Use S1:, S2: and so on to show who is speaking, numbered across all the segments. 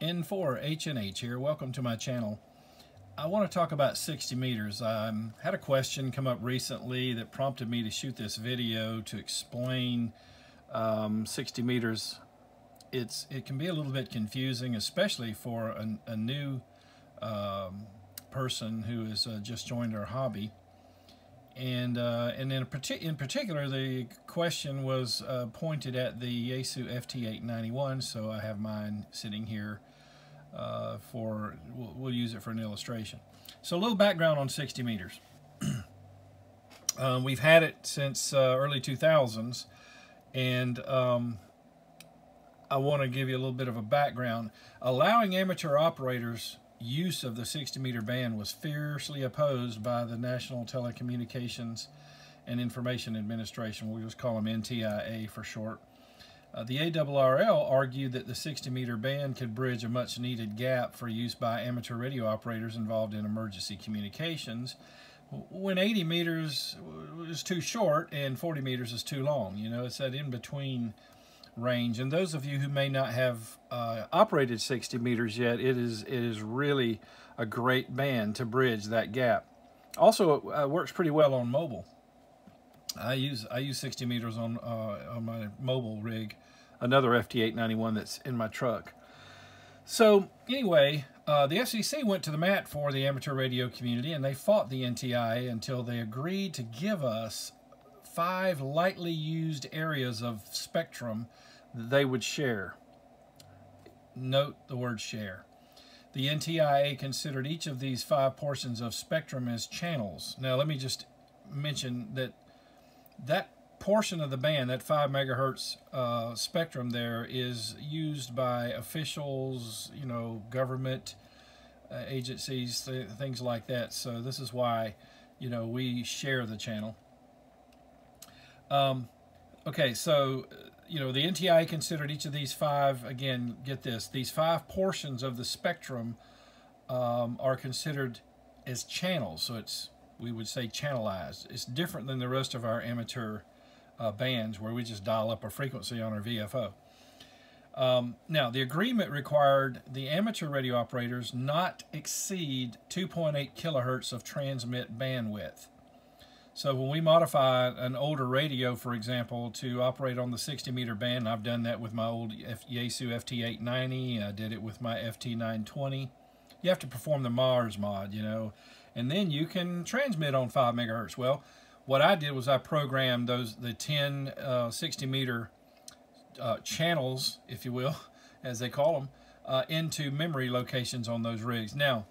S1: N4HNH here. Welcome to my channel. I want to talk about 60 meters. I um, had a question come up recently that prompted me to shoot this video to explain um, 60 meters. It's It can be a little bit confusing, especially for a, a new um, person who has uh, just joined our hobby. And, uh, and in, in particular, the question was uh, pointed at the Yaesu FT891, so I have mine sitting here uh, for, we'll, we'll, use it for an illustration. So a little background on 60 meters. um, we've had it since uh, early 2000s, and um, I want to give you a little bit of a background. Allowing amateur operators use of the 60 meter band was fiercely opposed by the National Telecommunications and Information Administration. We'll just call them NTIA for short. Uh, the ARRL argued that the 60 meter band could bridge a much needed gap for use by amateur radio operators involved in emergency communications when 80 meters is too short and 40 meters is too long. You know, it's that in between range. And those of you who may not have uh, operated 60 meters yet, it is it is really a great band to bridge that gap. Also, it uh, works pretty well on mobile. I use I use 60 meters on uh, on my mobile rig, another FT891 that's in my truck. So anyway, uh, the FCC went to the mat for the amateur radio community, and they fought the NTIA until they agreed to give us five lightly used areas of spectrum they would share. Note the word share. The NTIA considered each of these five portions of spectrum as channels. Now let me just mention that that portion of the band, that 5 megahertz uh, spectrum there, is used by officials, you know, government uh, agencies, th things like that. So this is why, you know, we share the channel. Um, okay, so you know, the NTIA considered each of these five, again, get this, these five portions of the spectrum um, are considered as channels. So it's, we would say channelized. It's different than the rest of our amateur uh, bands where we just dial up a frequency on our VFO. Um, now, the agreement required the amateur radio operators not exceed 2.8 kilohertz of transmit bandwidth. So when we modify an older radio, for example, to operate on the 60 meter band, I've done that with my old F Yaesu FT890, I did it with my FT920. You have to perform the Mars mod, you know, and then you can transmit on 5 megahertz. Well, what I did was I programmed those the 10 uh, 60 meter uh, channels, if you will, as they call them, uh, into memory locations on those rigs. Now,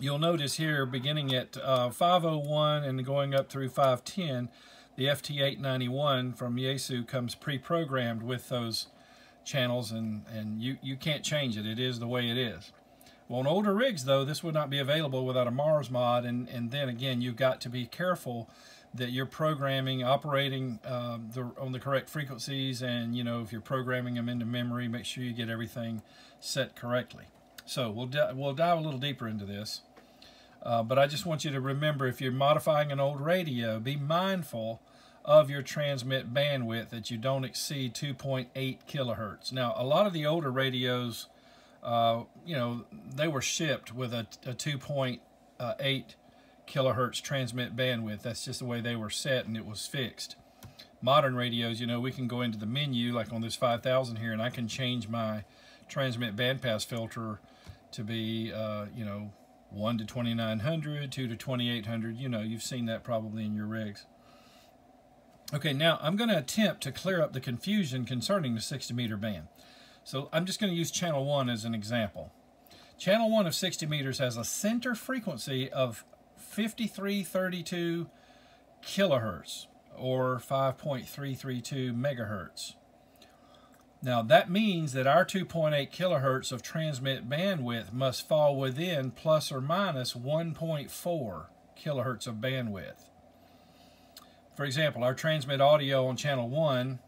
S1: you'll notice here beginning at uh, 501 and going up through 510 the FT891 from Yaesu comes pre-programmed with those channels and and you you can't change it. It is the way it is. Well on older rigs though this would not be available without a Mars mod and and then again you've got to be careful that you're programming operating uh, the, on the correct frequencies and you know if you're programming them into memory make sure you get everything set correctly. So we'll, we'll dive a little deeper into this. Uh, but I just want you to remember if you're modifying an old radio, be mindful of your transmit bandwidth that you don't exceed 2.8 kilohertz. Now, a lot of the older radios, uh, you know, they were shipped with a, a 2.8 kilohertz transmit bandwidth. That's just the way they were set and it was fixed. Modern radios, you know, we can go into the menu like on this 5000 here and I can change my transmit bandpass filter to be, uh, you know, 1 to 2900, 2 to 2800. You know, you've seen that probably in your rigs. Okay, now I'm going to attempt to clear up the confusion concerning the 60 meter band. So I'm just going to use channel 1 as an example. Channel 1 of 60 meters has a center frequency of 5332 kilohertz or 5.332 megahertz. Now that means that our 2.8 kilohertz of transmit bandwidth must fall within plus or minus 1.4 kilohertz of bandwidth. For example, our transmit audio on channel 1,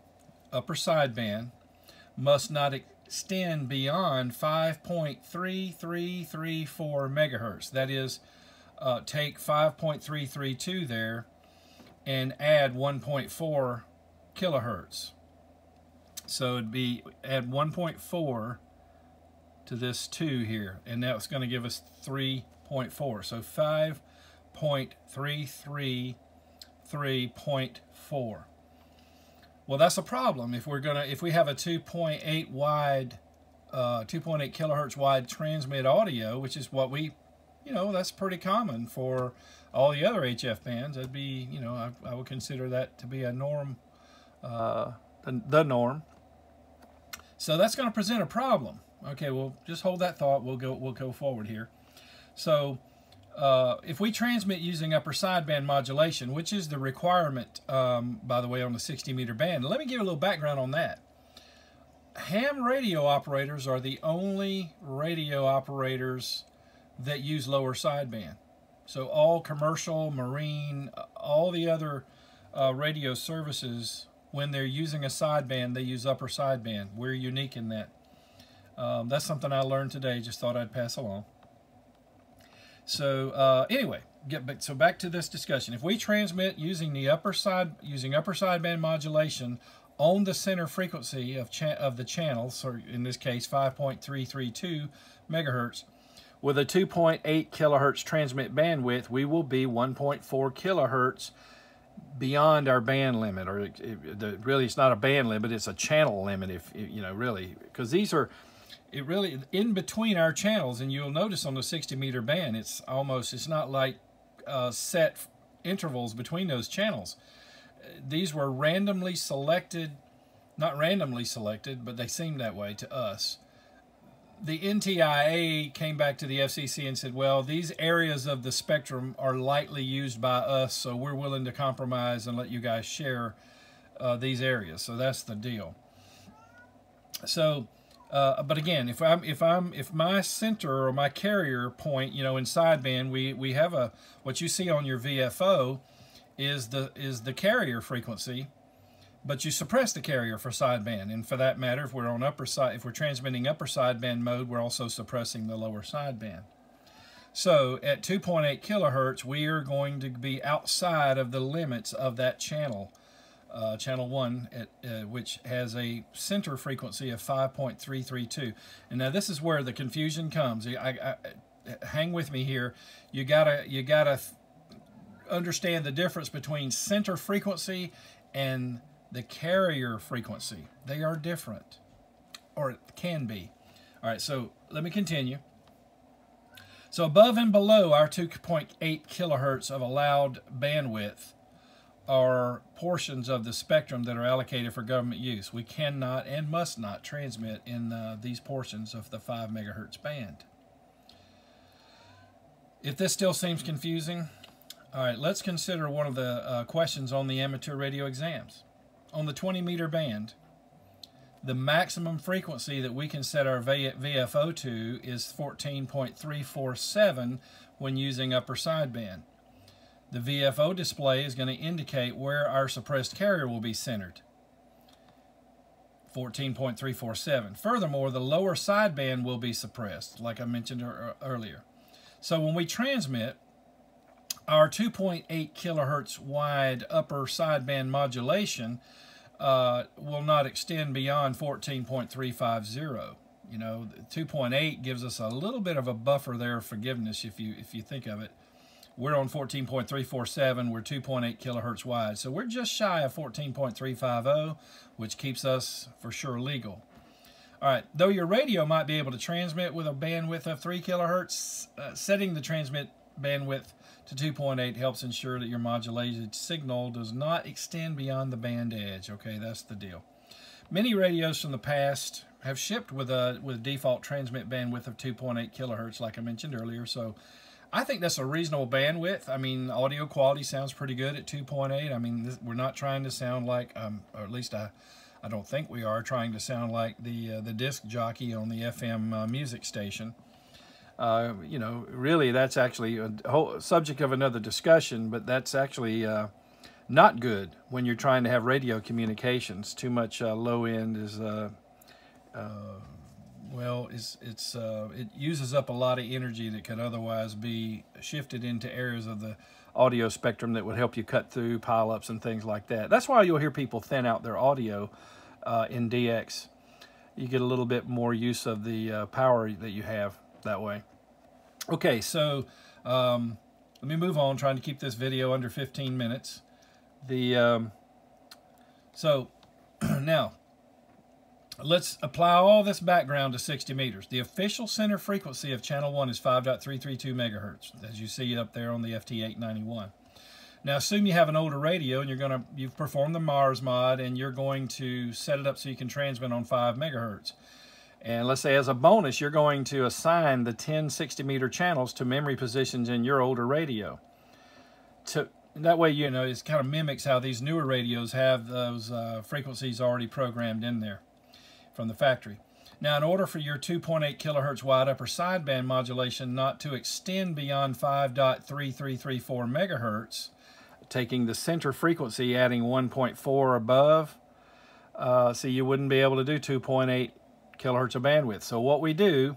S1: upper sideband, must not extend beyond 5.3334 megahertz. That is, uh, take 5.332 there and add 1.4 kilohertz. So it'd be add 1.4 to this 2 here, and that's going to give us 3.4. So 5.333.4. Well, that's a problem if we're gonna if we have a 2.8 wide, uh, 2.8 kilohertz wide transmit audio, which is what we, you know, that's pretty common for all the other HF bands. That'd be, you know, I, I would consider that to be a norm, uh, the, the norm. So that's going to present a problem. Okay, well, just hold that thought. We'll go we'll go forward here. So uh, if we transmit using upper sideband modulation, which is the requirement, um, by the way, on the 60 meter band, let me give you a little background on that. Ham radio operators are the only radio operators that use lower sideband. So all commercial, marine, all the other uh, radio services, when they're using a sideband, they use upper sideband. We're unique in that. Um, that's something I learned today. Just thought I'd pass along. So uh, anyway, get back. So back to this discussion. If we transmit using the upper side, using upper sideband modulation on the center frequency of of the channel, so in this case 5.332 megahertz, with a 2.8 kilohertz transmit bandwidth, we will be 1.4 kilohertz beyond our band limit, or it, it, the, really it's not a band limit, it's a channel limit. If you know, really, because these are it really in between our channels and you'll notice on the 60 meter band it's almost it's not like uh, set intervals between those channels these were randomly selected not randomly selected but they seem that way to us the NTIA came back to the FCC and said well these areas of the spectrum are lightly used by us so we're willing to compromise and let you guys share uh, these areas. So that's the deal. So uh, but again, if I'm if I'm if my center or my carrier point, you know, in sideband, we we have a what you see on your VFO is the is the carrier frequency, but you suppress the carrier for sideband, and for that matter, if we're on upper side, if we're transmitting upper sideband mode, we're also suppressing the lower sideband. So at 2.8 kilohertz, we are going to be outside of the limits of that channel uh, channel 1, at, uh, which has a center frequency of 5.332. And now this is where the confusion comes. I, I, hang with me here. You gotta you gotta understand the difference between center frequency and the carrier frequency. They are different, or can be. All right, so let me continue. So above and below our 2.8 kilohertz of allowed bandwidth, are portions of the spectrum that are allocated for government use. We cannot and must not transmit in uh, these portions of the 5 megahertz band. If this still seems confusing, all right, let's consider one of the uh, questions on the amateur radio exams. On the 20 meter band, the maximum frequency that we can set our VFO to is 14.347 when using upper sideband. The VFO display is going to indicate where our suppressed carrier will be centered. 14.347. Furthermore, the lower sideband will be suppressed, like I mentioned uh, earlier. So when we transmit, our 2.8 kilohertz wide upper sideband modulation uh, will not extend beyond 14.350. You know, 2.8 gives us a little bit of a buffer there of forgiveness if you if you think of it. We're on 14.347. We're 2.8 kilohertz wide. So we're just shy of 14.350, which keeps us for sure legal. All right, though your radio might be able to transmit with a bandwidth of 3 kilohertz, uh, setting the transmit bandwidth to 2.8 helps ensure that your modulated signal does not extend beyond the band edge. Okay, that's the deal. Many radios from the past have shipped with a with default transmit bandwidth of 2.8 kilohertz, like I mentioned earlier. So I think that's a reasonable bandwidth. I mean, audio quality sounds pretty good at 2.8. I mean, this, we're not trying to sound like, um, or at least I, I don't think we are trying to sound like the uh, the disc jockey on the FM uh, music station. Uh, you know, really, that's actually a whole subject of another discussion, but that's actually uh, not good when you're trying to have radio communications. Too much uh, low end is uh, well, it's it's uh, it uses up a lot of energy that could otherwise be shifted into areas of the audio spectrum that would help you cut through pileups and things like that. That's why you'll hear people thin out their audio uh, in DX. you get a little bit more use of the uh, power that you have that way. Okay, so um, let me move on, trying to keep this video under 15 minutes. The um, So now, let's apply all this background to 60 meters. The official center frequency of channel 1 is 5.332 megahertz, as you see up there on the FT891. Now assume you have an older radio and you're to you've performed the Mars mod and you're going to set it up so you can transmit on 5 megahertz. And let's say as a bonus, you're going to assign the 10 60 meter channels to memory positions in your older radio. To, that way, you know, it kind of mimics how these newer radios have those uh, frequencies already programmed in there from the factory. Now, in order for your 2.8 kilohertz wide upper sideband modulation not to extend beyond 5.3334 megahertz, taking the center frequency, adding 1.4 above, uh, so you wouldn't be able to do 2.8 kilohertz of bandwidth. So what we do,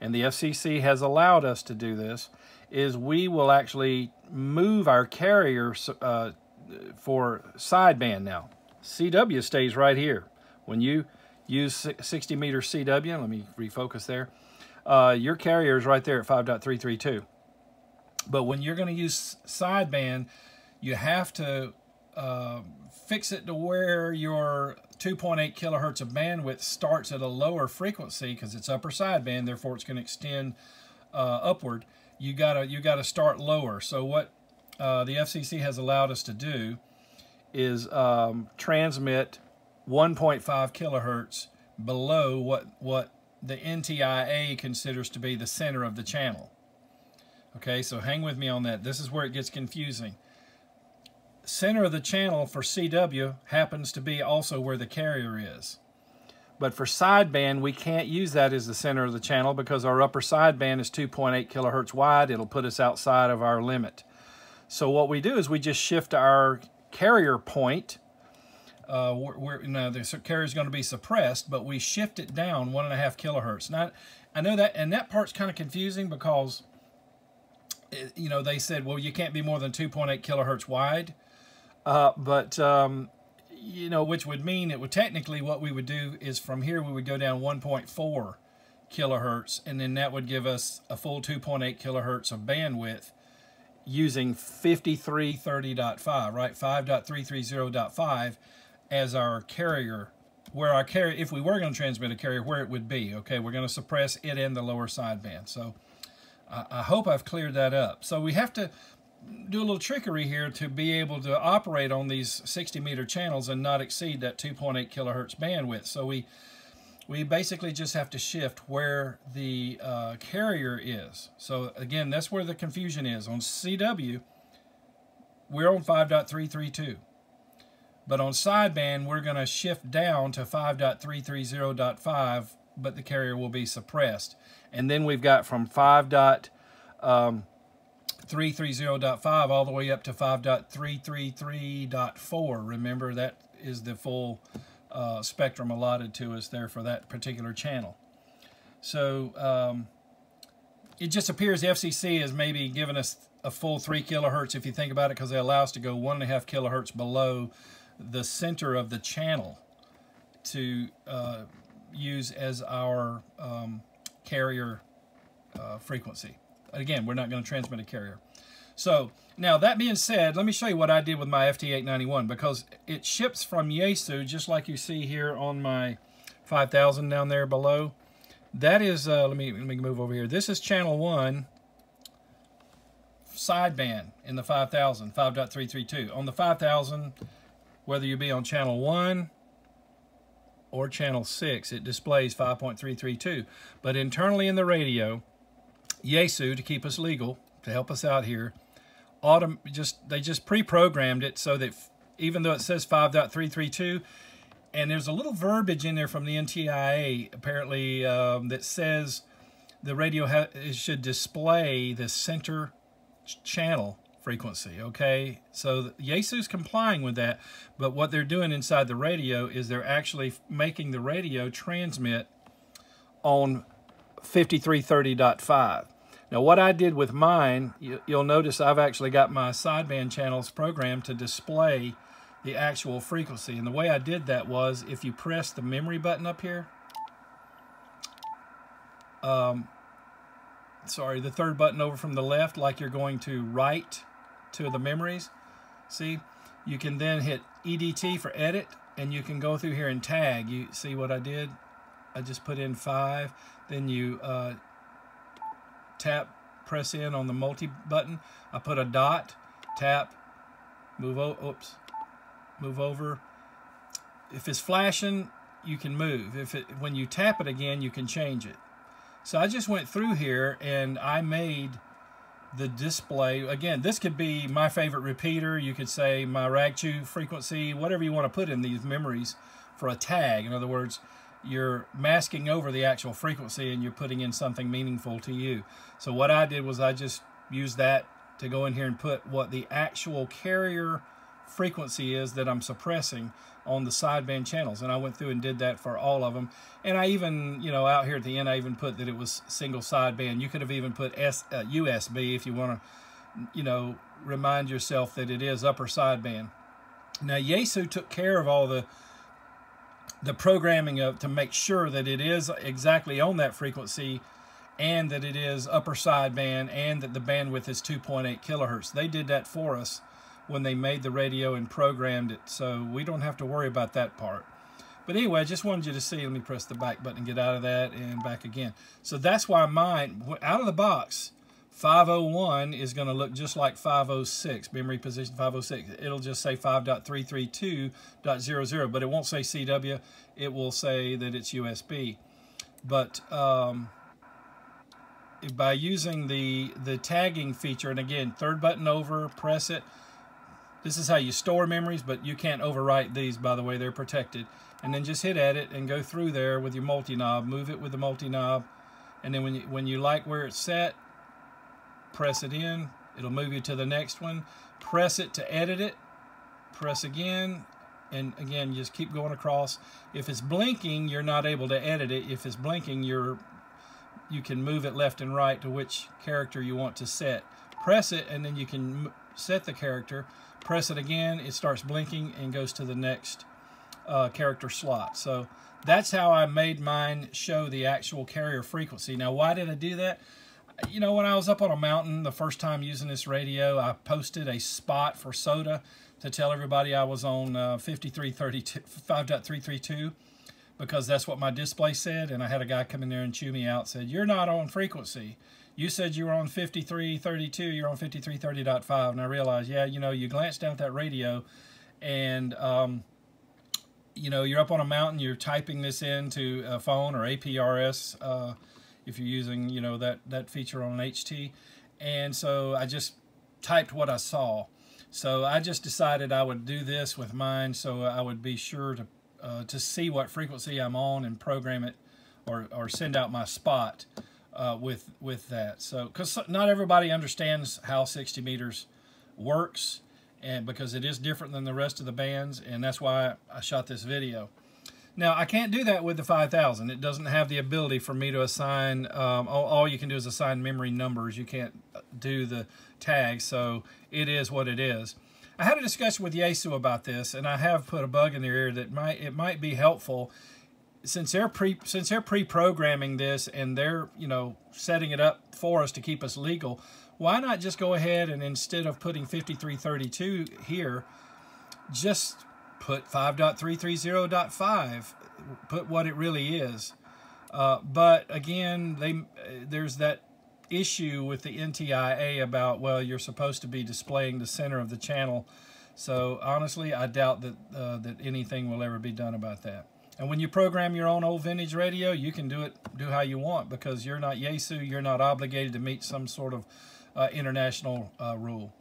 S1: and the FCC has allowed us to do this, is we will actually move our carrier uh, for sideband now. CW stays right here. When you use 60 meter CW, let me refocus there, uh, your carrier is right there at 5.332. But when you're going to use sideband, you have to uh, fix it to where your 2.8 kilohertz of bandwidth starts at a lower frequency because it's upper sideband, therefore it's going to extend uh, upward. You gotta you gotta start lower. So what uh, the FCC has allowed us to do is um, transmit 1.5 kilohertz below what what the NTIA considers to be the center of the channel. Okay, so hang with me on that. This is where it gets confusing center of the channel for CW happens to be also where the carrier is. But for sideband, we can't use that as the center of the channel because our upper sideband is 2.8 kilohertz wide. It'll put us outside of our limit. So what we do is we just shift our carrier point. Uh, where, you know, the carrier is going to be suppressed, but we shift it down one and a half kilohertz. Now, I know that, and that part's kind of confusing because, eh, you know, they said, well, you can't be more than 2.8 kilohertz wide. Uh, but, um, you know, which would mean it would technically what we would do is from here we would go down 1.4 kilohertz, and then that would give us a full 2.8 kilohertz of bandwidth using 5330.5, right? 5.330.5 as our carrier, where our carrier, if we were going to transmit a carrier, where it would be. Okay, we're going to suppress it in the lower sideband. So I, I hope I've cleared that up. So we have to do a little trickery here to be able to operate on these 60 meter channels and not exceed that 2.8 kilohertz bandwidth. So we we basically just have to shift where the uh, carrier is. So again, that's where the confusion is. On CW, we're on 5.332. But on sideband, we're going to shift down to 5.330.5, but the carrier will be suppressed. And then we've got from 5. Um, 330.5 all the way up to 5.333.4. Remember, that is the full uh, spectrum allotted to us there for that particular channel. So um, it just appears the FCC has maybe given us a full 3 kilohertz if you think about it because they allow us to go 1.5 kilohertz below the center of the channel to uh, use as our um, carrier uh, frequency. Again, we're not going to transmit a carrier. So now that being said, let me show you what I did with my FT891 because it ships from Yaesu just like you see here on my 5000 down there below. That is, uh, let me let me move over here. This is channel one sideband in the 5000, 5.332. On the 5000, whether you be on channel one or channel six, it displays 5.332. But internally in the radio, Yaesu, to keep us legal, to help us out here, autom just they just pre-programmed it so that even though it says 5.332, and there's a little verbiage in there from the NTIA apparently um, that says the radio should display the center channel frequency, okay? So Yaesu's complying with that, but what they're doing inside the radio is they're actually making the radio transmit on 5330.5. Now what I did with mine, you, will notice I've actually got my sideband channels programmed to display the actual frequency. And the way I did that was if you press the memory button up here, um, sorry, the third button over from the left like you're going to write to the memories. See, you can then hit EDT for edit and you can go through here and tag. You see what I did? I just put in five. Then you uh, tap, press in on the multi button. I put a dot, tap, move, oops, move over. If it's flashing, you can move. If it, when you tap it again, you can change it. So I just went through here and I made the display. Again, this could be my favorite repeater. You could say my rag-chew frequency, whatever you want to put in these memories for a tag. In other words, you're masking over the actual frequency and you're putting in something meaningful to you. So what I did was I just used that to go in here and put what the actual carrier frequency is that I'm suppressing on the sideband channels. And I went through and did that for all of them. And I even, you know, out here at the end, I even put that it was single sideband. You could have even put S, uh, USB if you want to, you know, remind yourself that it is upper sideband. Now, Yaesu took care of all the the programming of to make sure that it is exactly on that frequency and that it is upper sideband and that the bandwidth is 2.8 kilohertz. They did that for us when they made the radio and programmed it, so we don't have to worry about that part. But anyway, I just wanted you to see, let me press the back button and get out of that and back again. So that's why mine, out of the box, 501 is going to look just like 506, memory position 506. It'll just say 5.332.00, but it won't say CW. It will say that it's USB. But um, by using the, the tagging feature, and again, third button over, press it, this is how you store memories, but you can't overwrite these, by the way, they're protected. And then just hit edit and go through there with your multi-knob, move it with the multi-knob, and then when you, when you like where it's set, press it in, it'll move you to the next one. Press it to edit it, press again, and again, just keep going across. If it's blinking, you're not able to edit it. If it's blinking, you're you can move it left and right to which character you want to set. Press it, and then you can set the character. Press it again, it starts blinking and goes to the next uh, character slot. So that's how I made mine show the actual carrier frequency. Now, why did I do that? You know, when I was up on a mountain the first time using this radio, I posted a spot for SOTA to tell everybody I was on uh, 5.332 because that's what my display said. And I had a guy come in there and chew me out, said, you're not on frequency you said you were on 5332, you're on 5330.5. And I realized, yeah, you know, you glance down at that radio and, um, you know, you're up on a mountain, you're typing this into a phone or APRS uh, if you're using, you know, that, that feature on an HT. And so I just typed what I saw. So I just decided I would do this with mine so I would be sure to, uh, to see what frequency I'm on and program it or, or send out my spot uh, with with that. So, because not everybody understands how 60 meters works, and because it is different than the rest of the bands, and that's why I shot this video. Now, I can't do that with the 5000. It doesn't have the ability for me to assign, um, all, all, you can do is assign memory numbers. You can't do the tags, so it is what it is. I had a discussion with Yaesu about this, and I have put a bug in their ear that might it might be helpful since they're pre since they're pre-programming this and they're you know setting it up for us to keep us legal, why not just go ahead and instead of putting 5332 here, just put 5.330.5, put what it really is. Uh, but again, they there's that issue with the NTIA about well, you're supposed to be displaying the center of the channel. So honestly, I doubt that uh, that anything will ever be done about that. And when you program your own old vintage radio, you can do it do how you want because you're not Yaesu, you're not obligated to meet some sort of uh, international uh, rule.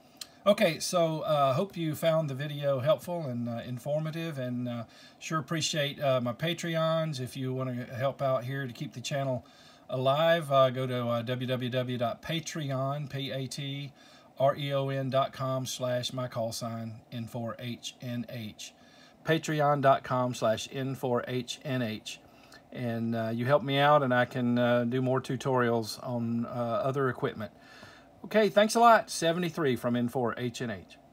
S1: Okay, so uh, hope you found the video helpful and uh, informative and uh, sure appreciate uh, my Patreons. If you want to help out here to keep the channel alive, go to www.patreon, P-A-T-R-E-O-N.com slash my call sign N4HNH patreon.com slash n4hnh. And uh, you help me out and I can uh, do more tutorials on uh, other equipment. Okay, thanks a lot. 73 from N4HNH.